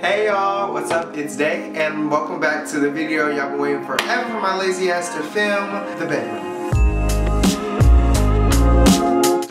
Hey y'all, what's up? It's Dae and welcome back to the video y'all been waiting forever for my lazy ass to film the bedroom.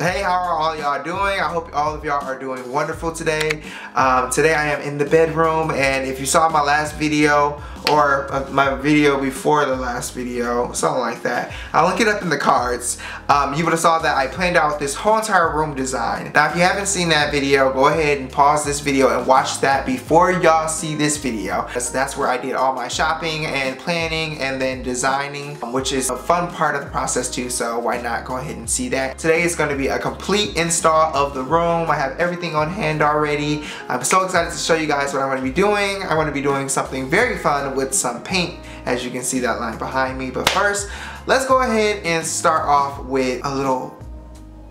Hey, how are all y'all doing? I hope all of y'all are doing wonderful today. Um, today I am in the bedroom and if you saw my last video or uh, my video before the last video, something like that. I'll link it up in the cards. Um, you would have saw that I planned out this whole entire room design. Now if you haven't seen that video, go ahead and pause this video and watch that before y'all see this video. That's, that's where I did all my shopping and planning and then designing, which is a fun part of the process too, so why not go ahead and see that. Today is going to be a complete install of the room. I have everything on hand already. I'm so excited to show you guys what I'm going to be doing. I'm going to be doing something very fun with some paint as you can see that line behind me. But first, let's go ahead and start off with a little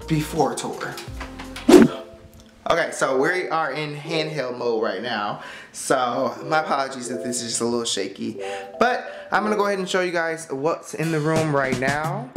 before tour. Okay, so we are in handheld mode right now. So my apologies if this is just a little shaky. But I'm gonna go ahead and show you guys what's in the room right now.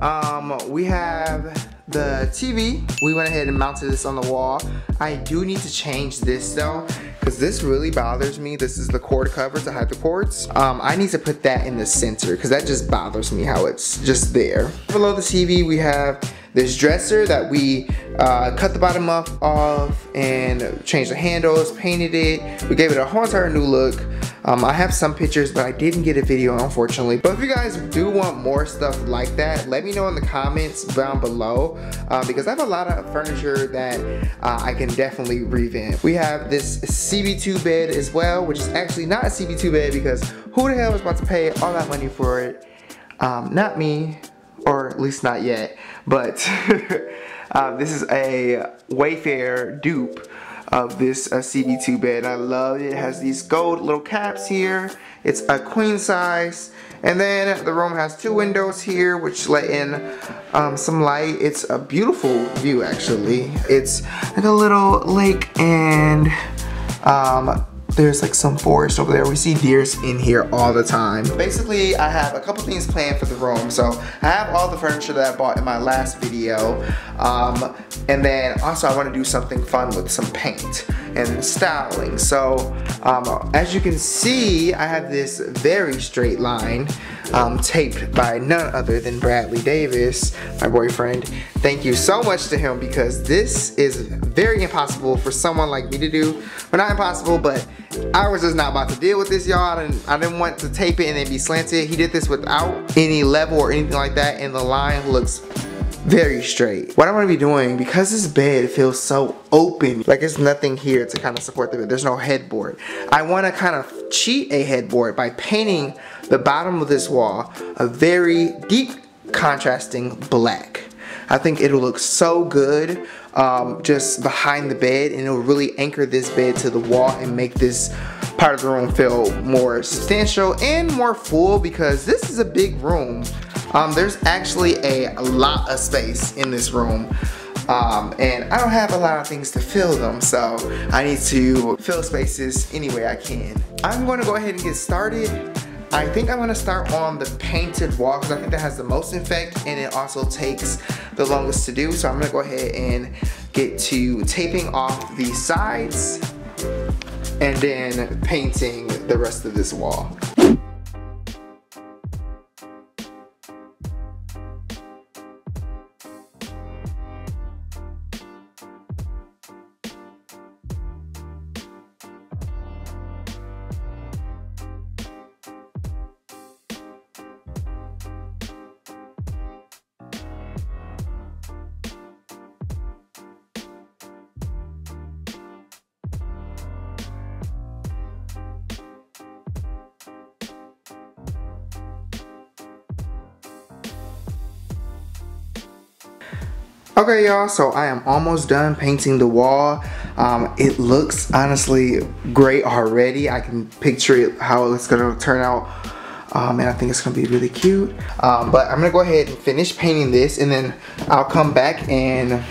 Um, we have the TV. We went ahead and mounted this on the wall. I do need to change this though, because this really bothers me. This is the cord cover to hide the cords. Um, I need to put that in the center because that just bothers me how it's just there. Below the TV, we have this dresser that we uh, cut the bottom off, off and changed the handles, painted it. We gave it a whole entire new look. Um, I have some pictures, but I didn't get a video, unfortunately. But if you guys do want more stuff like that, let me know in the comments down below, uh, because I have a lot of furniture that uh, I can definitely revamp. We have this CB2 bed as well, which is actually not a CB2 bed because who the hell is about to pay all that money for it? Um, not me, or at least not yet, but uh, this is a Wayfair dupe of this uh, CB2 bed. I love it. It has these gold little caps here. It's a queen size. And then the room has two windows here which let in um, some light. It's a beautiful view actually. It's like a little lake and um, there's like some forest over there. We see deers in here all the time. Basically, I have a couple things planned for the room. So I have all the furniture that I bought in my last video. Um, and then also I want to do something fun with some paint and styling. So um, as you can see, I have this very straight line um, taped by none other than Bradley Davis, my boyfriend. Thank you so much to him because this is very impossible for someone like me to do. Well, not impossible, but I was just not about to deal with this, y'all. Didn't, I didn't want to tape it and then be slanted. He did this without any level or anything like that, and the line looks very straight. What I'm gonna be doing, because this bed feels so open, like there's nothing here to kind of support the bed, there's no headboard. I wanna kind of cheat a headboard by painting the bottom of this wall a very deep contrasting black. I think it'll look so good um, just behind the bed and it'll really anchor this bed to the wall and make this part of the room feel more substantial and more full because this is a big room. Um, there's actually a, lot of space in this room. Um, and I don't have a lot of things to fill them, so I need to fill spaces any way I can. I'm going to go ahead and get started. I think I'm gonna start on the painted wall because I think that has the most effect and it also takes the longest to do. So I'm gonna go ahead and get to taping off the sides and then painting the rest of this wall. Okay y'all, so I am almost done painting the wall. Um, it looks honestly great already. I can picture it how it's gonna turn out um, and I think it's gonna be really cute. Um, but I'm gonna go ahead and finish painting this and then I'll come back and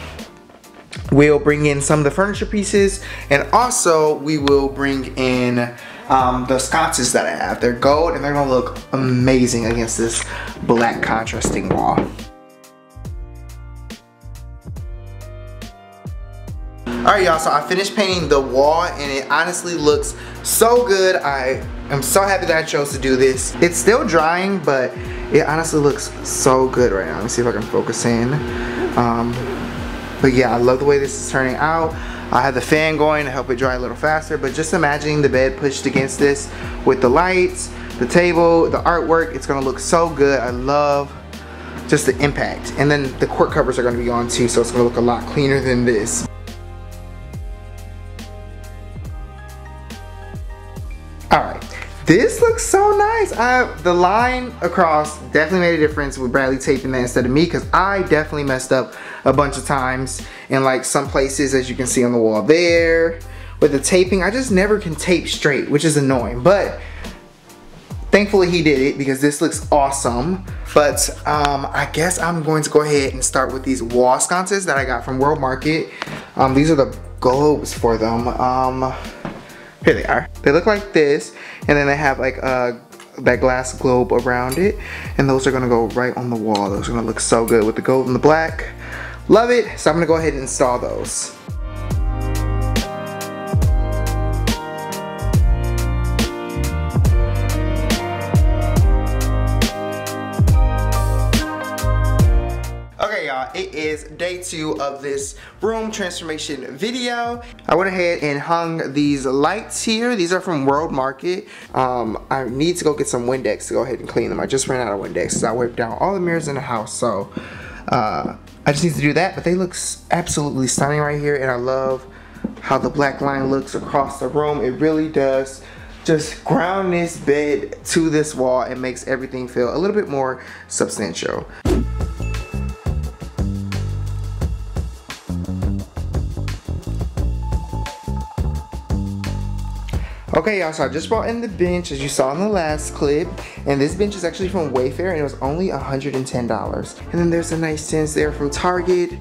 we'll bring in some of the furniture pieces and also we will bring in um, the sconces that I have. They're gold and they're gonna look amazing against this black contrasting wall. Alright y'all, so I finished painting the wall and it honestly looks so good. I am so happy that I chose to do this. It's still drying, but it honestly looks so good right now. Let me see if I can focus in. Um, but yeah, I love the way this is turning out. I have the fan going to help it dry a little faster, but just imagining the bed pushed against this with the lights, the table, the artwork, it's gonna look so good. I love just the impact. And then the cord covers are gonna be on too, so it's gonna look a lot cleaner than this. This looks so nice. I, the line across definitely made a difference with Bradley taping that instead of me because I definitely messed up a bunch of times in like some places as you can see on the wall there. With the taping, I just never can tape straight, which is annoying. But thankfully he did it because this looks awesome. But um, I guess I'm going to go ahead and start with these wall sconces that I got from World Market. Um, these are the globes for them. Um, here they are. They look like this, and then they have like a that glass globe around it, and those are gonna go right on the wall. Those are gonna look so good with the gold and the black. Love it, so I'm gonna go ahead and install those. It is day two of this room transformation video. I went ahead and hung these lights here. These are from World Market. Um, I need to go get some Windex to go ahead and clean them. I just ran out of Windex so I wiped down all the mirrors in the house. So uh, I just need to do that, but they look absolutely stunning right here and I love how the black line looks across the room. It really does just ground this bed to this wall and makes everything feel a little bit more substantial. Okay y'all, so I just brought in the bench as you saw in the last clip. And this bench is actually from Wayfair and it was only $110. And then there's a nice sense there from Target.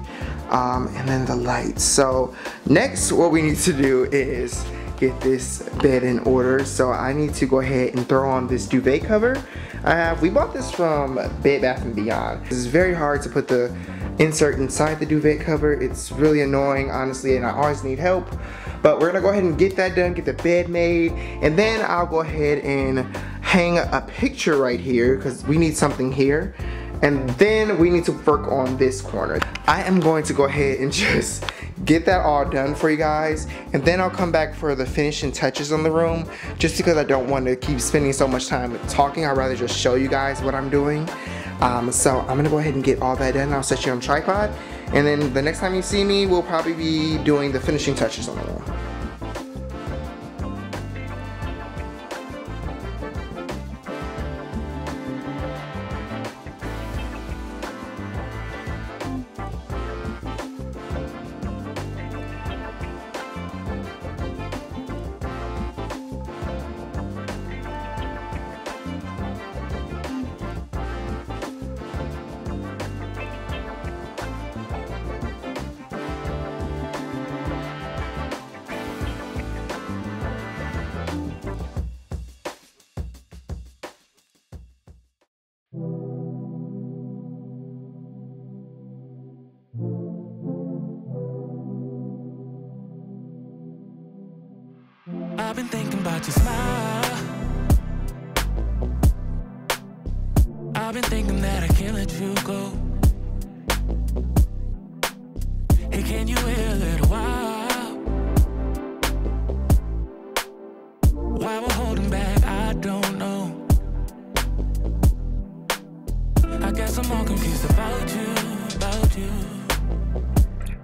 Um, and then the lights. So next what we need to do is get this bed in order. So I need to go ahead and throw on this duvet cover. I have, we bought this from Bed Bath & Beyond. Is very hard to put the insert inside the duvet cover. It's really annoying, honestly, and I always need help. But we're gonna go ahead and get that done, get the bed made, and then I'll go ahead and hang a picture right here because we need something here. And then we need to work on this corner. I am going to go ahead and just get that all done for you guys. And then I'll come back for the finishing touches on the room. Just because I don't want to keep spending so much time talking. I'd rather just show you guys what I'm doing. Um, so I'm gonna go ahead and get all that done. I'll set you on tripod. And then the next time you see me, we'll probably be doing the finishing touches on the wall. Your smile. I've been thinking that I can't let you go.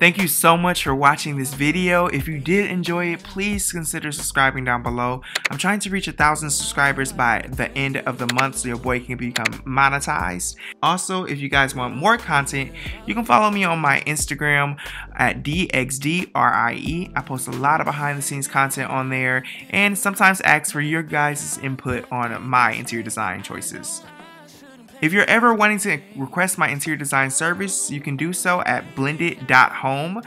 Thank you so much for watching this video. If you did enjoy it, please consider subscribing down below. I'm trying to reach a thousand subscribers by the end of the month so your boy can become monetized. Also, if you guys want more content, you can follow me on my Instagram at DXDRIE. I post a lot of behind the scenes content on there and sometimes ask for your guys' input on my interior design choices. If you're ever wanting to request my interior design service, you can do so at blended.home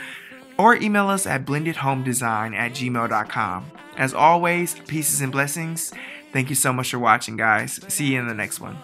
or email us at blendedhomedesign at gmail.com. As always, pieces and blessings. Thank you so much for watching, guys. See you in the next one.